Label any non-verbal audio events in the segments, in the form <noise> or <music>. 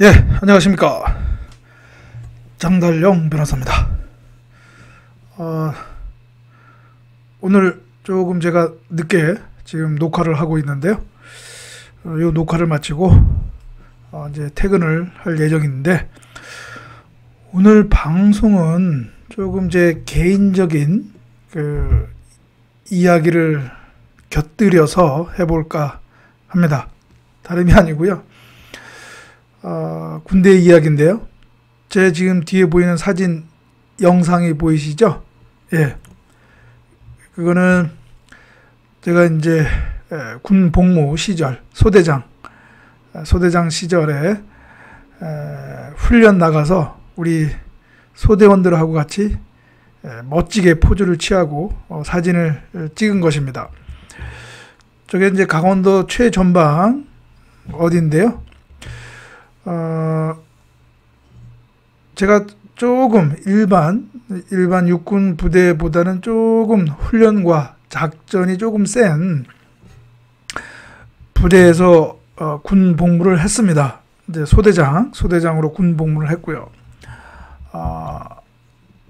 예, 안녕하십니까. 장달영 변호사입니다. 어, 오늘 조금 제가 늦게 지금 녹화를 하고 있는데요. 어, 이 녹화를 마치고 어, 이제 퇴근을 할 예정인데 오늘 방송은 조금 제 개인적인 그 이야기를 곁들여서 해볼까 합니다. 다름이 아니고요. 어, 군대 이야기인데요. 제 지금 뒤에 보이는 사진 영상이 보이시죠? 예. 그거는 제가 이제 군 복무 시절 소대장 소대장 시절에 훈련 나가서 우리 소대원들하고 같이 멋지게 포즈를 취하고 어, 사진을 찍은 것입니다. 저게 이제 강원도 최전방 어딘데요? 어, 제가 조금 일반 일반 육군 부대보다는 조금 훈련과 작전이 조금 센 부대에서 어, 군 복무를 했습니다. 이제 소대장 소대장으로 군 복무를 했고요. 어,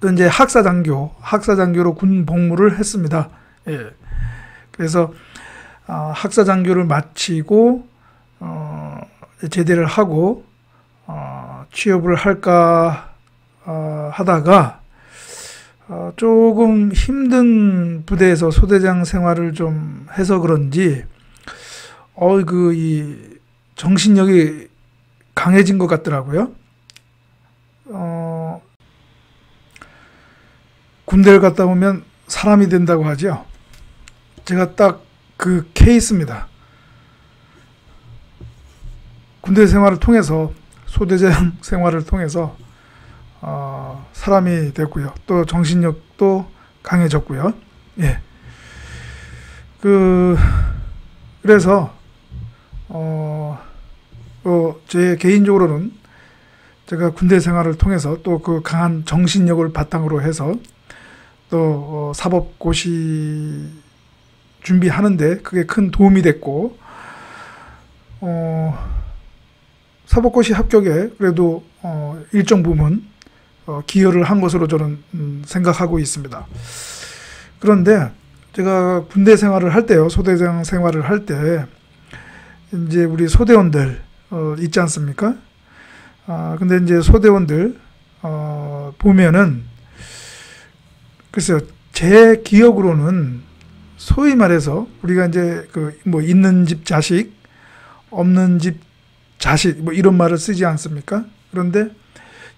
또 이제 학사장교 학사장교로 군 복무를 했습니다. 예. 그래서 어, 학사장교를 마치고 어, 제대를 하고 어, 취업을 할까 어, 하다가 어, 조금 힘든 부대에서 소대장 생활을 좀 해서 그런지 어그 이 정신력이 강해진 것 같더라고요. 어, 군대를 갔다 오면 사람이 된다고 하죠. 제가 딱 그 케이스입니다. 군대 생활을 통해서 소대장 <laughs> 생활을 통해서 어, 사람이 됐고요. 또 정신력도 강해졌고요. 예. 그 그래서 어, 어 제 개인적으로는 제가 군대 생활을 통해서 또 그 강한 정신력을 바탕으로 해서 또 어, 사법고시 준비하는데 그게 큰 도움이 됐고 어, 사법고시 합격에 그래도 어, 일정 부분 어, 기여를 한 것으로 저는 음, 생각하고 있습니다. 그런데 제가 군대 생활을 할 때요, 소대장 생활을 할 때 이제 우리 소대원들 어, 있지 않습니까? 아 근데 이제 소대원들 어, 보면은 글쎄요, 제 기억으로는 소위 말해서 우리가 이제 그 뭐 있는 집 자식, 없는 집 자식 뭐 이런 말을 쓰지 않습니까? 그런데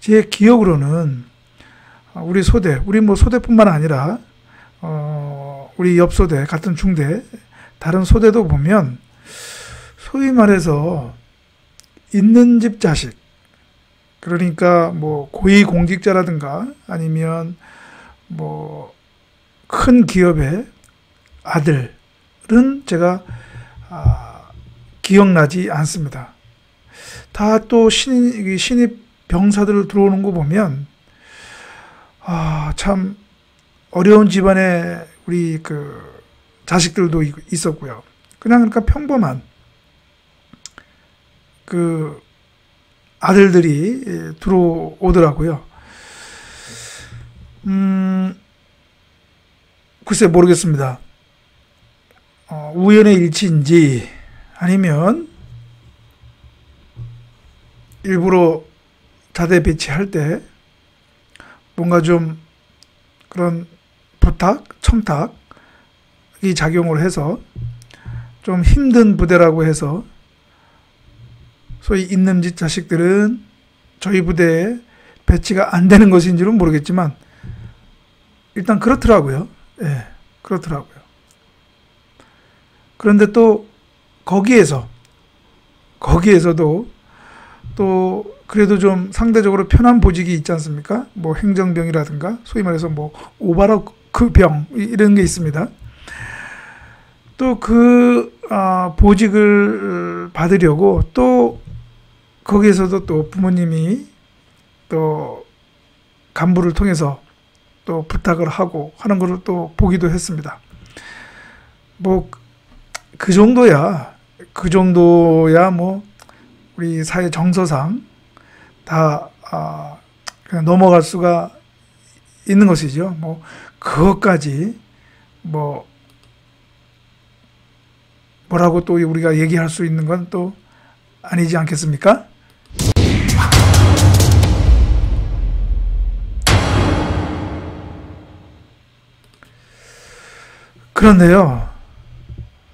제 기억으로는 우리 소대, 우리 뭐 소대뿐만 아니라 어 우리 옆 소대, 같은 중대, 다른 소대도 보면 소위 말해서 있는 집 자식, 그러니까 뭐 고위 공직자라든가 아니면 뭐 큰 기업의 아들은 제가 아, 기억나지 않습니다. 다또 신입, 병사들 들어오는 거 보면, 아, 참, 어려운 집안에 우리 그 자식들도 있었고요. 그냥 그러니까 평범한 그 아들들이 예, 들어오더라고요. 음, 글쎄 모르겠습니다. 어, 우연의 일치인지 아니면 일부러 자대 배치할 때 뭔가 좀 그런 부탁, 청탁이 작용을 해서 좀 힘든 부대라고 해서 소위 있는 집 자식들은 저희 부대에 배치가 안 되는 것인지는 모르겠지만 일단 그렇더라고요. 예, 네, 그렇더라고요. 그런데 또 거기에서 거기에서도 또 그래도 좀 상대적으로 편한 보직이 있지 않습니까? 뭐 행정병이라든가 소위 말해서 뭐 오바로크 병 이런 게 있습니다. 또그 아, 보직을 받으려고 또 거기에서도 또 부모님이 또 간부를 통해서 또 부탁을 하고 하는 것을 또 보기도 했습니다. 뭐 그 정도야 그 정도야 뭐 우리 사회 정서상 다 아, 그냥 넘어갈 수가 있는 것이죠. 뭐 그것까지 뭐 뭐라고 또 우리가 얘기할 수 있는 건 또 아니지 않겠습니까? 그런데요,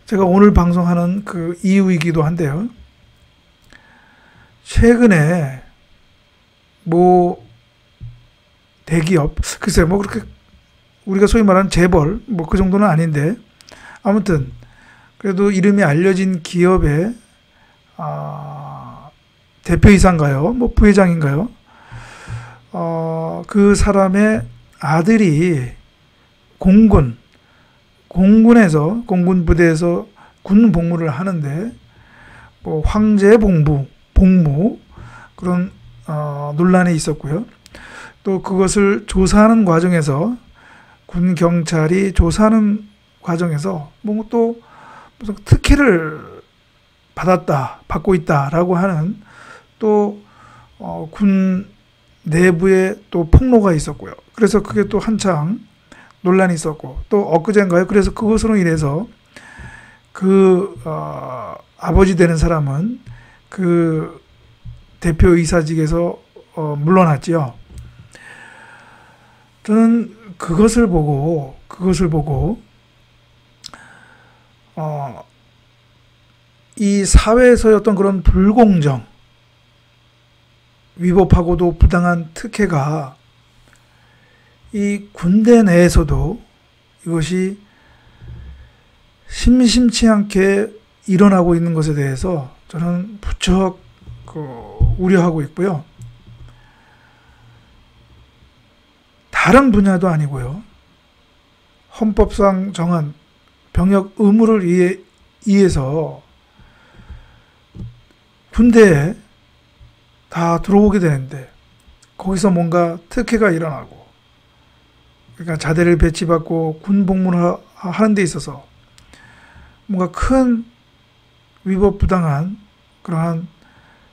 제가 오늘 방송하는 그 이유이기도 한데요, 최근에 뭐 대기업, 글쎄 뭐 그렇게 우리가 소위 말하는 재벌, 뭐 그 정도는 아닌데, 아무튼 그래도 이름이 알려진 기업의 아, 대표이사인가요? 뭐 부회장인가요? 어, 그 사람의 아들이 공군, 공군에서, 공군 부대에서 군 복무를 하는데, 뭐 황제 복무, 복무, 그런, 어, 논란이 있었고요. 또 그것을 조사하는 과정에서 군 경찰이 조사하는 과정에서 뭐또 무슨 특혜를 받았다, 받고 있다라고 하는 또, 어, 군 내부에 또 폭로가 있었고요. 그래서 그게 또 한창 논란이 있었고, 또 엊그제인가요? 그래서 그것으로 인해서 그, 어, 아버지 되는 사람은 그 대표이사직에서 어, 물러났지요. 저는 그것을 보고, 그것을 보고, 어, 이 사회에서의 어떤 그런 불공정, 위법하고도 부당한 특혜가 이 군대 내에서도 이것이 심심치 않게 일어나고 있는 것에 대해서 저는 부쩍 그 우려하고 있고요. 다른 분야도 아니고요. 헌법상 정한 병역 의무를 위해, 위해서 군대에 다 들어오게 되는데 거기서 뭔가 특혜가 일어나고 그러니까 자대를 배치받고 군 복무를 하는 데 있어서 뭔가 큰 위법 부당한 그러한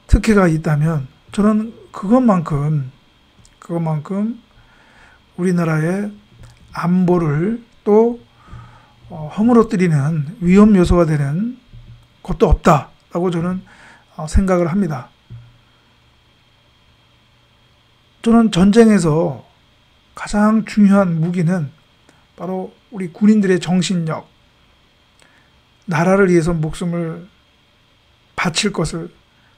특혜가 있다면 저는 그것만큼 그것만큼 우리나라의 안보를 또 어, 허물어뜨리는 위험 요소가 되는 것도 없다라고 저는 어, 생각을 합니다. 저는 전쟁에서 가장 중요한 무기는 바로 우리 군인들의 정신력, 나라를 위해서 목숨을 바칠 것을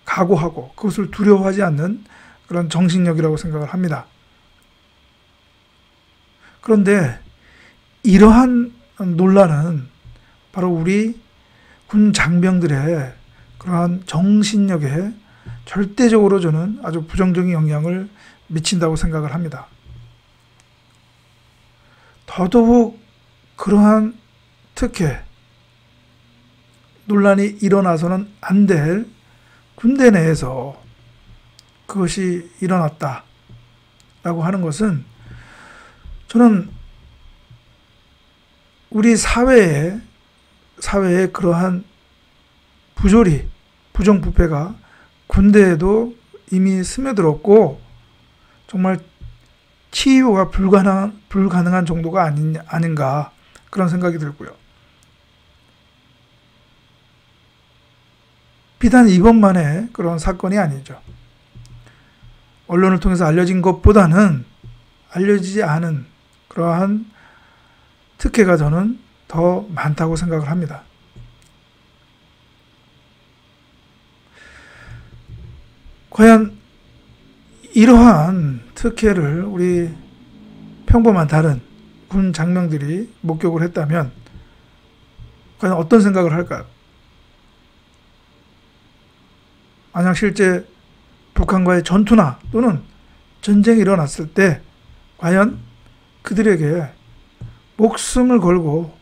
각오하고 그것을 두려워하지 않는 그런 정신력이라고 생각을 합니다. 그런데 이러한 논란은 바로 우리 군 장병들의 그러한 정신력에 절대적으로 저는 아주 부정적인 영향을 미친다고 생각을 합니다. 더더욱 그러한 특혜, 논란이 일어나서는 안 될 군대 내에서 그것이 일어났다라고 하는 것은 저는 우리 사회에 사회에 그러한 부조리, 부정부패가 군대에도 이미 스며들었고 정말 치유가 불가능한, 불가능한 정도가 아닌, 아닌가 그런 생각이 들고요. 비단 이번만의 그런 사건이 아니죠. 언론을 통해서 알려진 것보다는 알려지지 않은 그러한 특혜가 저는 더 많다고 생각을 합니다. 과연 이러한 특혜를 우리 평범한 다른 군 장병들이 목격을 했다면 과연 어떤 생각을 할까요? 만약 실제 북한과의 전투나 또는 전쟁이 일어났을 때 과연 그들에게 목숨을 걸고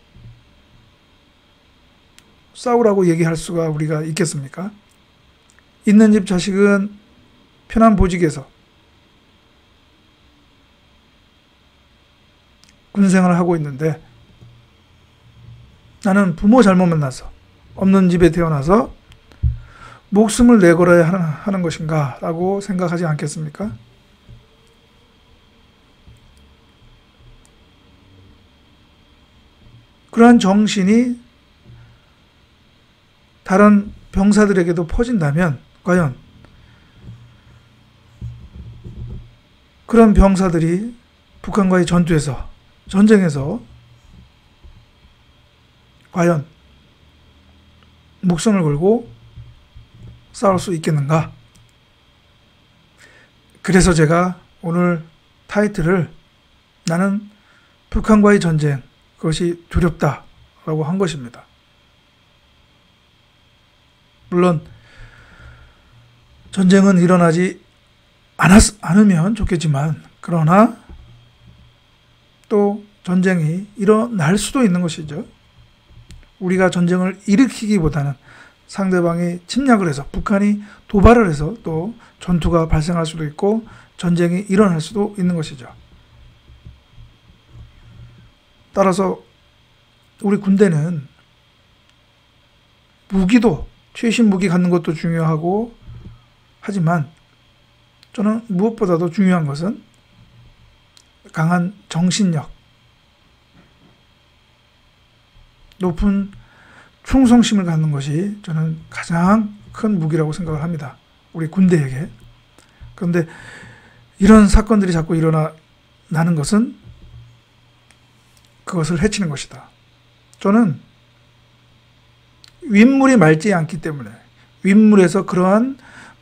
싸우라고 얘기할 수가 우리가 있겠습니까? 있는 집 자식은 편한 보직에서 군생활을 하고 있는데 나는 부모 잘못 만나서 없는 집에 태어나서 목숨을 내걸어야 하는 것인가라고 생각하지 않겠습니까? 그러한 정신이 다른 병사들에게도 퍼진다면 과연 그런 병사들이 북한과의 전투에서 전쟁에서 과연 목숨을 걸고 싸울 수 있겠는가? 그래서 제가 오늘 타이틀을 나는 북한과의 전쟁 그것이 두렵다 라고 한 것입니다. 물론 전쟁은 일어나지 않았, 않으면 좋겠지만 그러나 또 전쟁이 일어날 수도 있는 것이죠. 우리가 전쟁을 일으키기보다는 상대방이 침략을 해서 북한이 도발을 해서 또 전투가 발생할 수도 있고 전쟁이 일어날 수도 있는 것이죠. 따라서 우리 군대는 무기도 최신 무기 갖는 것도 중요하고 하지만 저는 무엇보다도 중요한 것은 강한 정신력, 높은 충성심을 갖는 것이 저는 가장 큰 무기라고 생각을 합니다. 우리 군대에게. 그런데 이런 사건들이 자꾸 일어나는 것은 그것을 해치는 것이다. 저는 윗물이 맑지 않기 때문에 윗물에서 그러한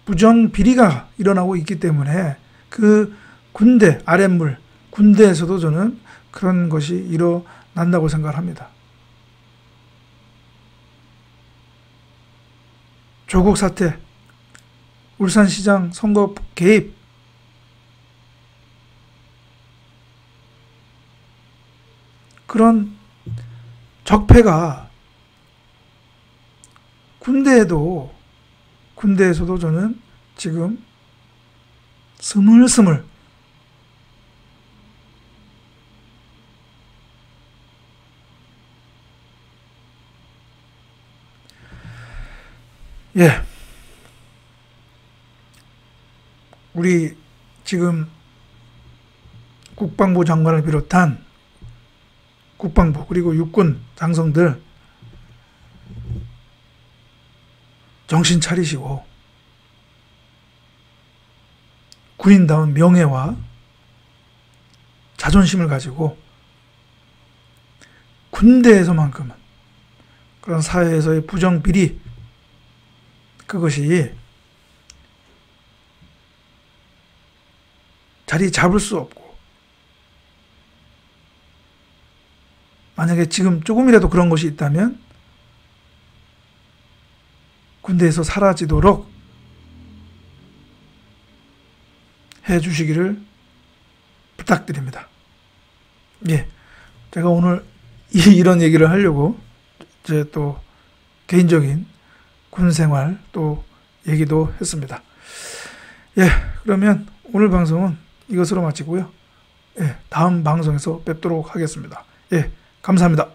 부정 비리가 일어나고 있기 때문에 그 군대 아랫물 군대에서도 저는 그런 것이 일어난다고 생각을 합니다. 조국 사태, 울산시장 선거 개입, 그런 적폐가 군대에도 군대에서도 저는 지금 스물스물 예. 우리 지금 국방부 장관을 비롯한 국방부 그리고 육군 장성들 정신 차리시고 군인다운 명예와 자존심을 가지고 군대에서만큼은 그런 사회에서의 부정비리 그것이 자리 잡을 수 없고 만약에 지금 조금이라도 그런 것이 있다면 군대에서 사라지도록 해 주시기를 부탁드립니다. 예. 제가 오늘 이런 얘기를 하려고 이제 또 개인적인 군 생활 또 얘기도 했습니다. 예. 그러면 오늘 방송은 이것으로 마치고요. 예. 다음 방송에서 뵙도록 하겠습니다. 예. 감사합니다.